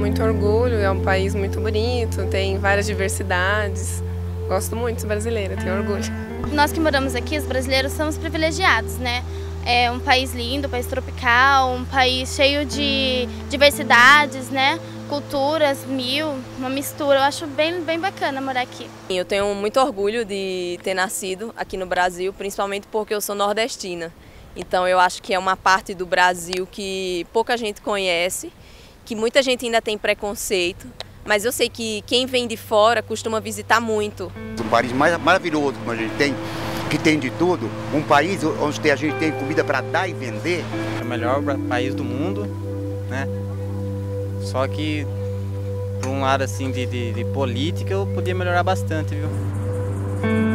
muito orgulho, é um país muito bonito, tem várias diversidades. Gosto muito brasileira, tenho orgulho. Nós que moramos aqui, os brasileiros, somos privilegiados, né? É um país lindo, um país tropical, um país cheio de diversidades, né? Culturas, mil, uma mistura. Eu acho bem, bem bacana morar aqui. Eu tenho muito orgulho de ter nascido aqui no Brasil, principalmente porque eu sou nordestina. Então eu acho que é uma parte do Brasil que pouca gente conhece, que muita gente ainda tem preconceito, mas eu sei que quem vem de fora costuma visitar muito. Um país mais maravilhoso que a gente tem, que tem de tudo, um país onde a gente tem comida para dar e vender. É o melhor país do mundo, né? Só que por um lado assim de, de, de política eu podia melhorar bastante, viu?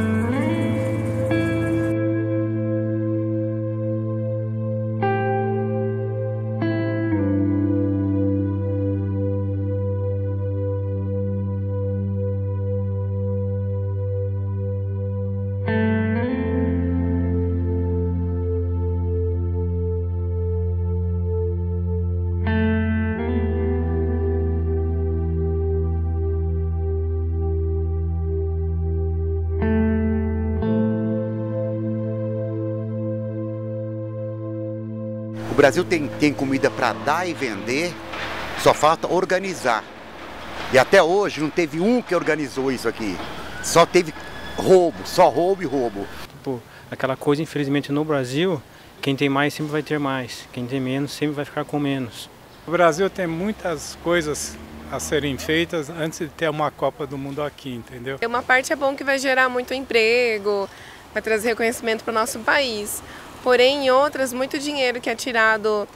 Brasil tem, tem comida para dar e vender, só falta organizar. E até hoje não teve um que organizou isso aqui. Só teve roubo, só roubo e roubo. Tipo, aquela coisa, infelizmente, no Brasil, quem tem mais sempre vai ter mais, quem tem menos sempre vai ficar com menos. O Brasil tem muitas coisas a serem feitas antes de ter uma Copa do Mundo aqui, entendeu? Uma parte é bom que vai gerar muito emprego, vai trazer reconhecimento para o nosso país. Porém, em outras, muito dinheiro que é tirado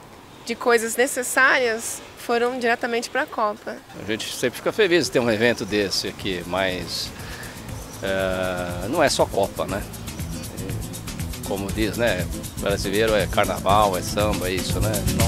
de coisas necessárias foram diretamente para a Copa. A gente sempre fica feliz de ter um evento desse aqui, mas é, não é só Copa, né? Como diz, né? Brasileiro é carnaval, é samba, é isso, né? Então,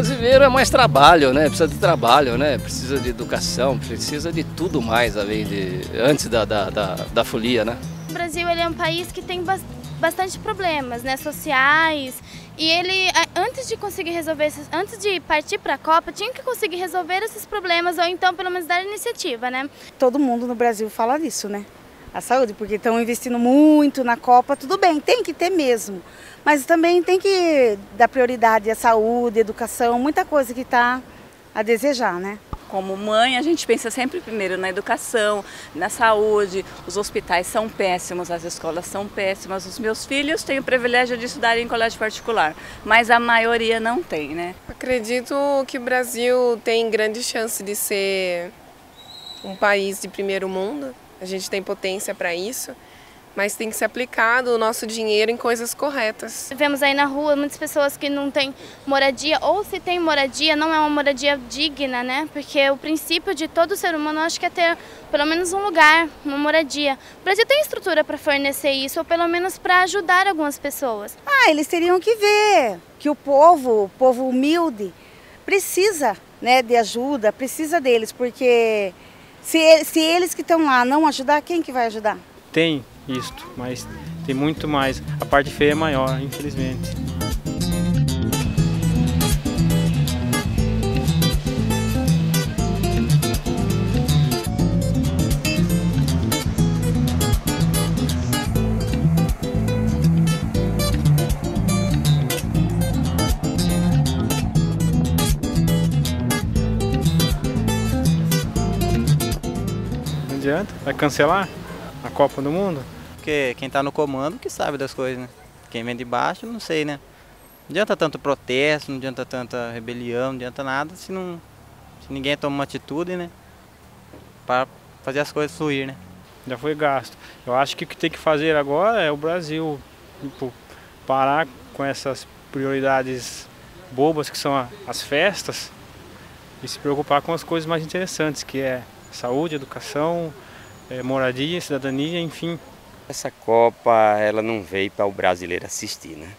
brasileiro é mais trabalho, né? Precisa de trabalho, né? Precisa de educação, precisa de tudo mais além de antes da, da, da, da folia, né? O Brasil ele é um país que tem bastante problemas, né? Sociais. E ele, antes de conseguir resolver esses, antes de partir para a Copa, tinha que conseguir resolver esses problemas ou então pelo menos dar iniciativa, né? Todo mundo no Brasil fala disso, né? A saúde, porque estão investindo muito na Copa, tudo bem, tem que ter mesmo. Mas também tem que dar prioridade à saúde, à educação, muita coisa que está a desejar, né? Como mãe, a gente pensa sempre primeiro na educação, na saúde. Os hospitais são péssimos, as escolas são péssimas. Os meus filhos têm o privilégio de estudar em colégio particular, mas a maioria não tem, né? Acredito que o Brasil tem grande chance de ser um país de primeiro mundo. A gente tem potência para isso mas tem que ser aplicado o nosso dinheiro em coisas corretas. Vemos aí na rua muitas pessoas que não têm moradia, ou se tem moradia, não é uma moradia digna, né? Porque o princípio de todo ser humano, acho que é ter pelo menos um lugar, uma moradia. O Brasil tem estrutura para fornecer isso, ou pelo menos para ajudar algumas pessoas. Ah, eles teriam que ver que o povo, o povo humilde, precisa né, de ajuda, precisa deles, porque se, se eles que estão lá não ajudar, quem que vai ajudar? Tem isto, mas tem muito mais. A parte feia é maior, infelizmente. Vai cancelar a Copa do Mundo? porque quem está no comando que sabe das coisas, né? Quem vem de baixo, não sei, né? Não adianta tanto protesto, não adianta tanta rebelião, não adianta nada se, não, se ninguém toma uma atitude, né? Para fazer as coisas fluir, né? Já foi gasto. Eu acho que o que tem que fazer agora é o Brasil tipo, parar com essas prioridades bobas que são as festas e se preocupar com as coisas mais interessantes, que é saúde, educação, é, moradia, cidadania, enfim. Essa Copa ela não veio para o brasileiro assistir, né?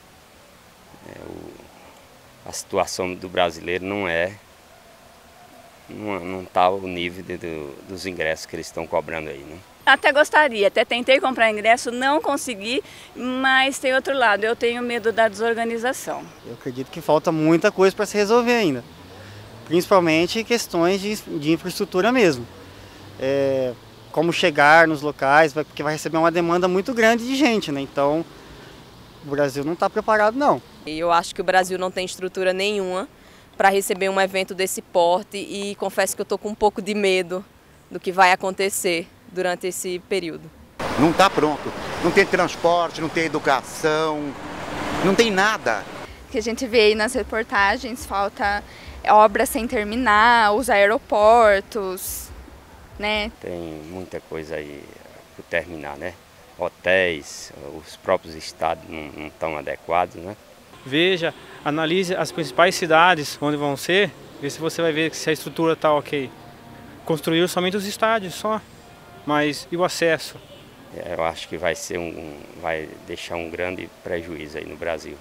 É, o, a situação do brasileiro não é não está o nível de, do, dos ingressos que eles estão cobrando aí, né? Até gostaria, até tentei comprar ingresso, não consegui, mas tem outro lado, eu tenho medo da desorganização. Eu acredito que falta muita coisa para se resolver ainda, principalmente questões de, de infraestrutura mesmo. É, como chegar nos locais, porque vai receber uma demanda muito grande de gente, né? Então, o Brasil não está preparado não. E eu acho que o Brasil não tem estrutura nenhuma para receber um evento desse porte e confesso que eu estou com um pouco de medo do que vai acontecer durante esse período. Não está pronto. Não tem transporte, não tem educação, não tem nada. Que a gente vê aí nas reportagens, falta obras sem terminar, os aeroportos, né? Tem muita coisa aí por terminar, né? Hotéis, os próprios estados não estão adequados, né? Veja, analise as principais cidades onde vão ser, vê se você vai ver se a estrutura está ok. Construir somente os estádios só, mas e o acesso? É, eu acho que vai ser um, vai deixar um grande prejuízo aí no Brasil.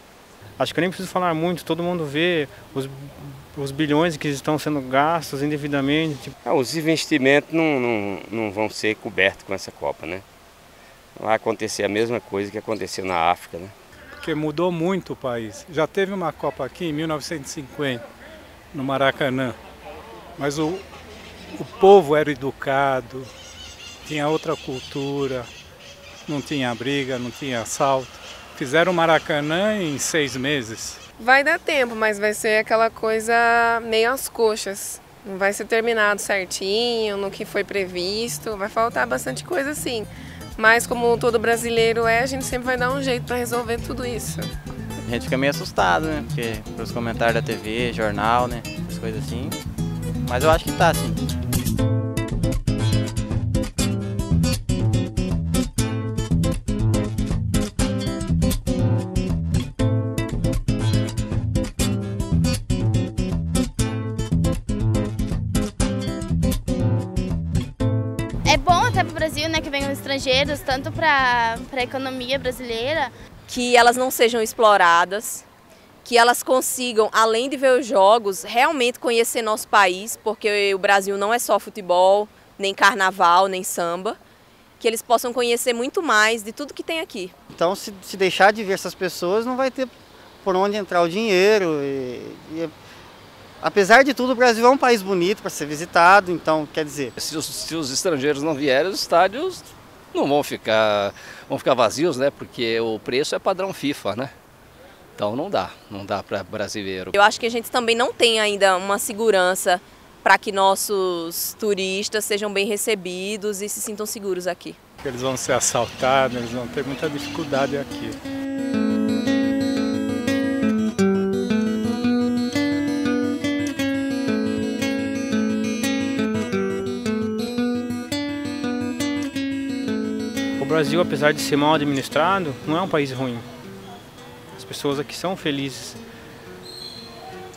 Acho que eu nem preciso falar muito, todo mundo vê os, os bilhões que estão sendo gastos indevidamente. Tipo... Ah, os investimentos não, não, não vão ser cobertos com essa Copa, né? Vai acontecer a mesma coisa que aconteceu na África, né? Porque mudou muito o país. Já teve uma Copa aqui em 1950, no Maracanã, mas o, o povo era educado, tinha outra cultura, não tinha briga, não tinha assalto. Fizeram o Maracanã em seis meses. Vai dar tempo, mas vai ser aquela coisa meio às coxas. Não vai ser terminado certinho, no que foi previsto. Vai faltar bastante coisa sim. Mas como todo brasileiro é, a gente sempre vai dar um jeito para resolver tudo isso. A gente fica meio assustado, né? Porque pelos comentários da TV, jornal, né? As coisas assim. Mas eu acho que tá assim. Brasil, né, que venham estrangeiros, tanto para a economia brasileira. Que elas não sejam exploradas, que elas consigam, além de ver os jogos, realmente conhecer nosso país, porque o Brasil não é só futebol, nem carnaval, nem samba, que eles possam conhecer muito mais de tudo que tem aqui. Então, se, se deixar de ver essas pessoas, não vai ter por onde entrar o dinheiro. E, e Apesar de tudo, o Brasil é um país bonito para ser visitado, então, quer dizer... Se os, se os, estrangeiros não vierem, os estádios não vão ficar, vão ficar vazios, né? Porque o preço é padrão FIFA, né? Então não dá, não dá para brasileiro. Eu acho que a gente também não tem ainda uma segurança para que nossos turistas sejam bem recebidos e se sintam seguros aqui. Eles vão ser assaltados, eles vão ter muita dificuldade aqui. Brasil, apesar de ser mal administrado, não é um país ruim. As pessoas aqui são felizes,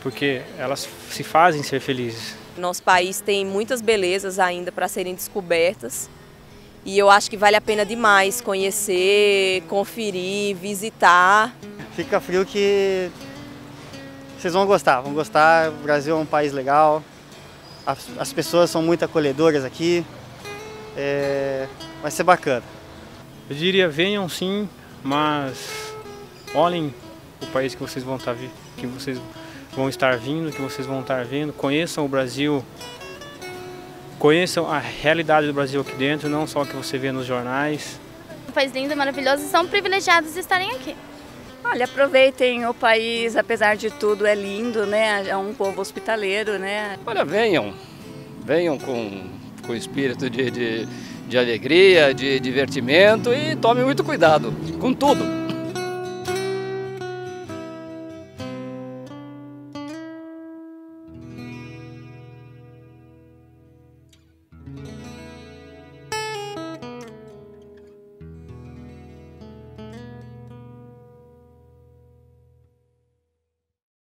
porque elas se fazem ser felizes. Nosso país tem muitas belezas ainda para serem descobertas e eu acho que vale a pena demais conhecer, conferir, visitar. Fica frio que vocês vão gostar, vão gostar. O Brasil é um país legal, as, as pessoas são muito acolhedoras aqui, é, vai ser bacana. Eu diria venham sim, mas olhem o país que vocês vão estar que vocês vão estar vindo, que vocês vão estar vendo, conheçam o Brasil, conheçam a realidade do Brasil aqui dentro, não só o que você vê nos jornais. Um país lindo e maravilhoso, são privilegiados de estarem aqui. Olha, aproveitem o país, apesar de tudo é lindo, né? É um povo hospitaleiro, né? Olha, venham, venham com, com espírito de, de de alegria, de divertimento e tome muito cuidado com tudo.